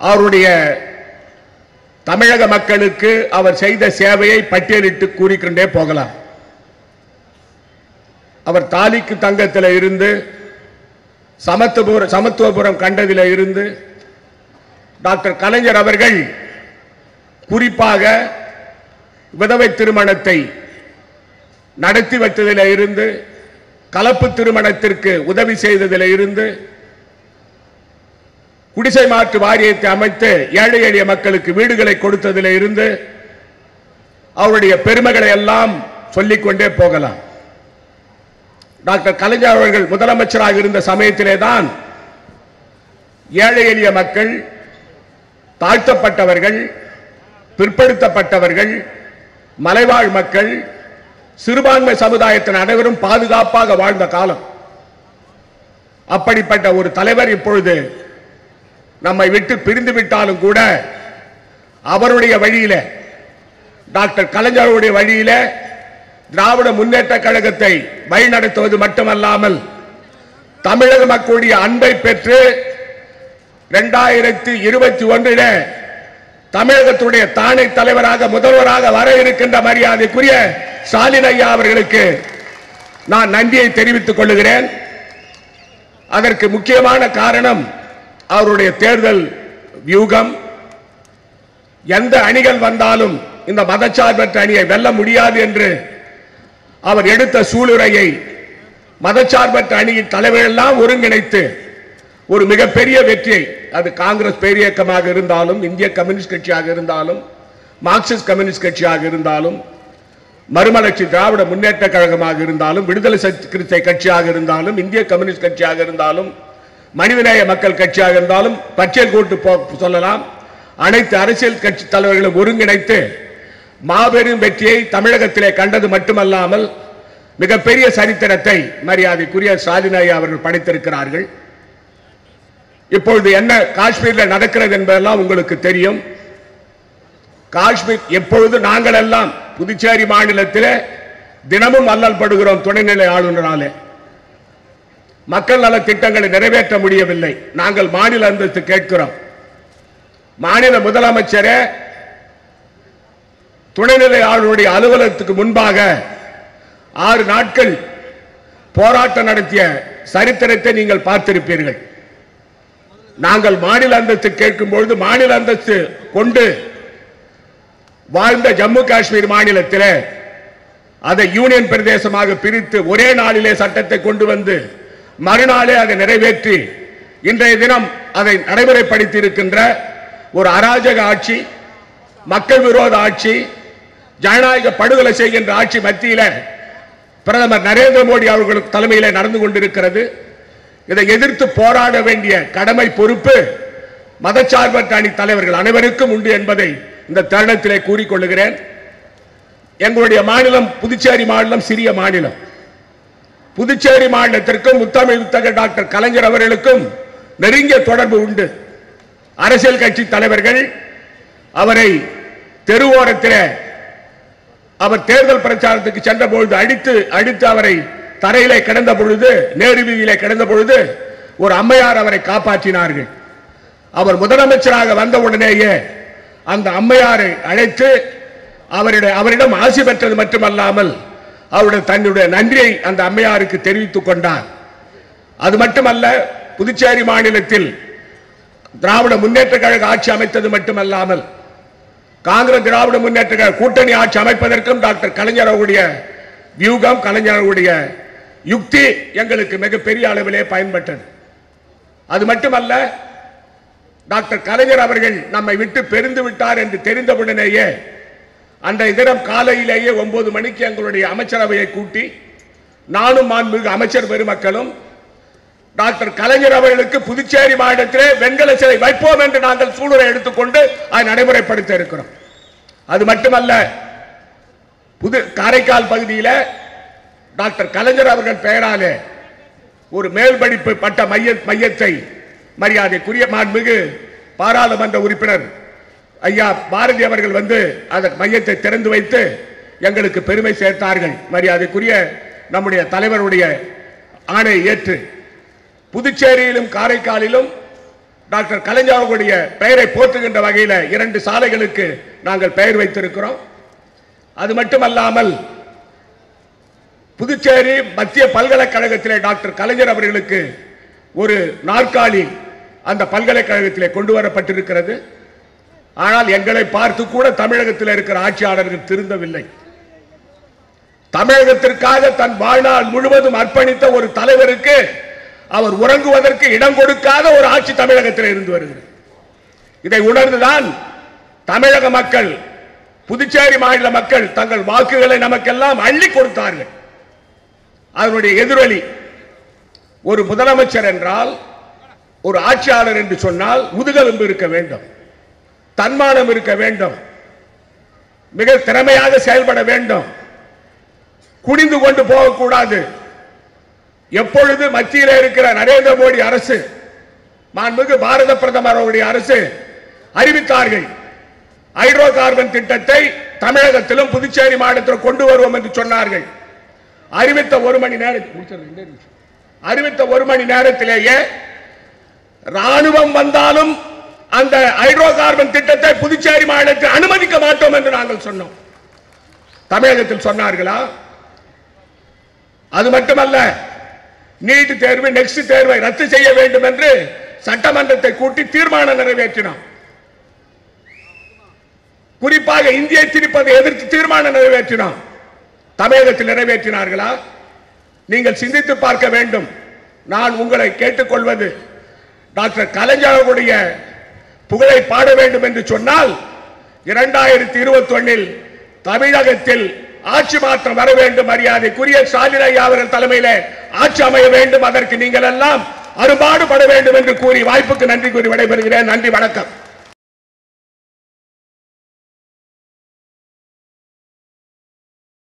அவருடைய தமிழக மக்களுக்கு அவர் செய்த சேவையை பட்டியலிட்டு கூறிக்கொண்டே போகலாம். அவர் தாலிக்கு தங்கத்தில் இருந்து சமத்துவபுர சமத்துவபுரம் கண்டதில் இருந்து டாக்டர் கலைஞர் அவர்கள் குறிப்பாக விதவை திருமணத்தை நடத்தி வைத்ததில் இருந்து கலப்பு திருமணத்திற்கு உதவி செய்ததில் இருந்து குடிசை மாற்று வாரியத்தை அமைத்து ஏழை எளிய மக்களுக்கு வீடுகளை கொடுத்ததில் இருந்து அவருடைய பெருமைகளை எல்லாம் சொல்லிக்கொண்டே போகலாம். டாக்டர் கலைஞர் அவர்கள் முதலமைச்சராக இருந்த சமயத்திலே தான் ஏழை எளிய மக்கள் தாழ்த்தப்பட்டவர்கள் பிற்படுத்தப்பட்டவர்கள் மலைவாழ் மக்கள் சிறுபான்மை சமுதாயத்தின் அனைவரும் பாதுகாப்பாக வாழ்ந்த காலம். அப்படிப்பட்ட ஒரு தலைவர் இப்பொழுது நம்மை விட்டு பிரிந்து விட்டாலும் கூட அவருடைய வழியில டாக்டர் கலைஞருடைய வழியில திராவிட முன்னேற்ற கழகத்தை வழிநடத்துவது மட்டுமல்லாமல் தமிழக மக்களுடைய அன்பை பெற்று இரண்டாயிரத்தி இருபத்தி ஒன்றில தமிழகத்துடைய தானை தலைவராக முதல்வராக வர இருக்கின்ற மரியாதைக்குரிய ஸ்டாலின் ஐயா அவர்களுக்கு நான் நன்றியை தெரிவித்துக் கொள்கிறேன். அதற்கு முக்கியமான காரணம் அவருடைய தேர்தல் வியூகம் எந்த அணிகள் வந்தாலும் இந்த மதச்சார்பற்ற அணியை வெல்ல முடியாது என்று அவர் எடுத்த சூளுரையை மதச்சார்பற்ற அணியின் தலைவரெல்லாம் ஒருங்கிணைத்து ஒரு மிகப்பெரிய வெற்றியை அது காங்கிரஸ் பேரியக்கமாக இருந்தாலும் இந்திய கம்யூனிஸ்ட் கட்சியாக இருந்தாலும் மார்க்சிஸ்ட் கம்யூனிஸ்ட் கட்சியாக இருந்தாலும் மறுமலர்ச்சி திராவிட முன்னேற்ற கழகமாக இருந்தாலும் விடுதலை சிறுத்தை கட்சியாக இருந்தாலும் இந்திய கம்யூனிஸ்ட் கட்சியாக இருந்தாலும் மனிதநேய மக்கள் கட்சியாக இருந்தாலும் பச்சை கூட்டு போ- சொல்லலாம். அனைத்து அரசியல் கட்சி தலைவர்களும் ஒருங்கிணைத்து மாபெரும் வெற்றியை தமிழகத்திலே கண்டது மட்டுமல்லாமல் மிகப்பெரிய சரித்திரத்தை மரியாதைக்குரிய ஸ்டாலின் ஐயா அவர்கள் படைத்திருக்கிறார்கள். இப்பொழுது என்ன காஷ்மீரில் நடக்கிறது என்பதெல்லாம் உங்களுக்கு தெரியும். காஷ்மீர் எப்பொழுது நாங்கள் எல்லாம் புதுச்சேரி மாநிலத்தில் தினமும் அல்லல் படுகிறோம் துணைநிலை ஆளுநராலே. மக்கள் நல திட்டங்களை நிறைவேற்ற முடியவில்லை. நாங்கள் மாநில அந்தஸ்து கேட்கிறோம். மாநில முதலமைச்சரே துணைநிலை ஆளுநருடைய அலுவலகத்துக்கு முன்பாக ஆறு நாட்கள் போராட்டம் நடத்திய சரித்திரத்தை நீங்கள் பார்த்திருப்பீர்கள். நாங்கள் மாநில அந்தஸ்து கேட்கும் பொழுது மாநில அந்தஸ்து கொண்டு வாழ்ந்த ஜம்மு காஷ்மீர் மாநிலத்தில் அதை யூனியன் பிரதேசமாக பிரித்து ஒரே நாளிலே சட்டத்தை கொண்டு வந்து மறுநாளே அதை நிறைவேற்றி இன்றைய தினம் அதை நடைமுறைப்படுத்தி இருக்கின்ற ஒரு அராஜக ஆட்சி மக்கள் விரோத ஆட்சி ஜனநாயக படுகொலை செய்கின்ற ஆட்சி மத்தியில பிரதமர் நரேந்திர மோடி அவர்களுக்கு தலைமையில் நடந்து கொண்டிருக்கிறது. இதை எதிர்த்து போராட வேண்டிய கடமை பொறுப்பு மதச்சார்பற்ற அணி தலைவர்கள் அனைவருக்கும் உண்டு என்பதை இந்த தருணத்திலே கூறிக்கொள்ளுகிறேன். எங்களுடைய மாநிலம் புதுச்சேரி மாநிலம் சிறிய மாநிலம். புதுச்சேரி மாநிலத்திற்கும் முத்தமிழ் டாக்டர் கலைஞர் அவர்களுக்கும் நெருங்கிய தொடர்பு உண்டு. அரசியல் கட்சி தலைவர்கள் அவரை தெருவோரத்தில் அவர் தேர்தல் பிரச்சாரத்துக்கு சென்ற பொழுது அடித்து அடித்து அவரை தரையிலே கிடந்த பொழுது நேரு வீதியிலே கிடந்த பொழுது ஒரு அம்மையார் அவரை காப்பாற்றினார்கள். அவர் முதலமைச்சராக வந்த உடனேயே அந்த அம்மையாரை அழைத்து அவரிடம் ஆசி பெற்றது மட்டுமல்லாமல் அவருடைய தன்னுடைய நன்றியை அந்த அம்மையாருக்கு தெரிவித்துக் கொண்டார். அது மட்டுமல்ல புதுச்சேரி மாநிலத்தில் திராவிட முன்னேற்ற கழக ஆட்சி அமைத்தது மட்டுமல்லாமல் காங்கிரஸ் திராவிட முன்னேற்ற கழக கூட்டணி ஆட்சி அமைப்பதற்கும் டாக்டர் கலைஞர் அவருடைய வியூகம் கலைஞர் அவருடைய யுக்தி எங்களுக்கு மிகப்பெரிய அளவிலே பயன்பட்டது. அது மட்டுமல்ல டாக்டர் கலைஞர் அவர்கள் நம்மை விட்டு பெருந்து விட்டார் என்று தெரிந்தவுடனேயே அன்றைய தினம் காலையிலேயே ஒன்பது மணிக்கு எங்களுடைய அமைச்சரவையை கூட்டி நானும் மாண்புமிகு அமைச்சர் பெருமக்களும் டாக்டர் கலைஞர் அவர்களுக்கு புதுச்சேரி மாநிலத்திலே வெண்கல சிலை வைப்போம் என்று நாங்கள் சூழலை எடுத்துக்கொண்டு அதை நடைமுறைப்படுத்த இருக்கிறோம். அது மட்டுமல்ல புது காரைக்கால் பகுதியில் டாக்டர் கலைஞர் அவர்கள் பெயராலே ஒரு மேல் படிப்பு பட்ட மைய மையத்தை மரியாதைக்குரிய மாண்புமிகு பாராளுமன்ற உறுப்பினர் ஐயா பாரதி அவர்கள் வந்து அந்த மையத்தை திறந்து வைத்து எங்களுக்கு பெருமை சேர்த்தார்கள். மரியாதைக்குரிய நம்முடைய தலைவருடைய ஆணை ஏற்று புதுச்சேரியிலும் காரைக்காலிலும் டாக்டர் கலைஞாவுடைய பெயரை போற்றுகின்ற வகையில் இரண்டு சாலைகளுக்கு நாங்கள் பெயர் வைத்திருக்கிறோம். அது மட்டுமல்லாமல் புதுச்சேரி மத்திய பல்கலைக்கழகத்திலே டாக்டர் கலைஞர் அவர்களுக்கு ஒரு நாற்காலி அந்த பல்கலைக்கழகத்திலே கொண்டு வரப்பட்டிருக்கிறது. ஆனால் எங்களை பார்த்து கூட தமிழகத்தில் இருக்கிற ஆட்சியாளர்கள் திருந்தவில்லை. தமிழகத்திற்காக தன் வாழ்நாள் முழுவதும் அர்ப்பணித்த ஒரு தலைவருக்கு அவர் உறங்குவதற்கு இடம் கொடுக்காத ஒரு ஆட்சி தமிழகத்தில் இருந்து வருகிறது. இதை உணர்ந்துதான் தமிழக மக்கள் புதுச்சேரி மாநில மக்கள் தங்கள் வாக்குகளை நமக்கெல்லாம் அள்ளி கொடுத்தார்கள். அதனுடைய எதிரொலி ஒரு முதலமைச்சர் என்றால் ஒரு ஆட்சியாளர் என்று சொன்னால் முதுகெலும்பு இருக்க வேண்டும். தன்மானம் இருக்க வேண்டும். மிக திறமையாக செயல்பட வேண்டும். குனிந்து கொண்டு போகக்கூடாது. எப்பொழுது மத்தியில் இருக்கிற நரேந்திர மோடி அரசு மாண்புமிகு பாரத பிரதமர் அவருடைய அரசு அறிவித்தார்கள். ஹைட்ரோ கார்பன் திட்டத்தை தமிழகத்திலும் புதுச்சேரி மாநிலத்திலும் கொண்டு வருவோம் என்று சொன்னார்கள். அறிவித்த ஒரு மணி நேரம் அறிவித்த ஒரு மணி நேரத்திலேயே ராணுவம் வந்தாலும் அந்த ஹைட்ரோ கார்பன் திட்டத்தை புதுச்சேரி மாநிலத்தில் அனுமதிக்க மாட்டோம் என்று நாங்கள் சொன்னோம். தமிழகத்தில் சொன்னார்களா? அது மட்டுமல்ல நீட் தேர்வு நெக்ஸ்ட் தேர்வை ரத்து செய்ய வேண்டும் என்று சட்டமன்றத்தை கூட்டி தீர்மானம் நிறைவேற்றினோம். குறிப்பாக இந்தியை திணிப்பதை எதிர்த்து தீர்மானம் நிறைவேற்றினோம். தமிழகத்தில் நிறைவேற்றினார்களா? நீங்கள் சிந்தித்து பார்க்க வேண்டும். நான் உங்களை கேட்டுக்கொள்வது டாக்டர் கலைஞருடைய புகழை பாட வேண்டும் என்று சொன்னால் இரண்டாயிரத்தி இருபத்தி ஒன்னில் தமிழகத்தில் ஆட்சி மாற்றம் வர வேண்டும் மரியாதைக்குரிய ஸ்டாலின் ஐயா அவர்கள் தலைமையில ஆட்சி அமைய வேண்டும். அதற்கு நீங்கள் எல்லாம் அறுபாடுபட வேண்டும் என்று கூறி வாய்ப்புக்கு நன்றி கூறி விடைபெறுகிறேன். நன்றி வணக்கம்.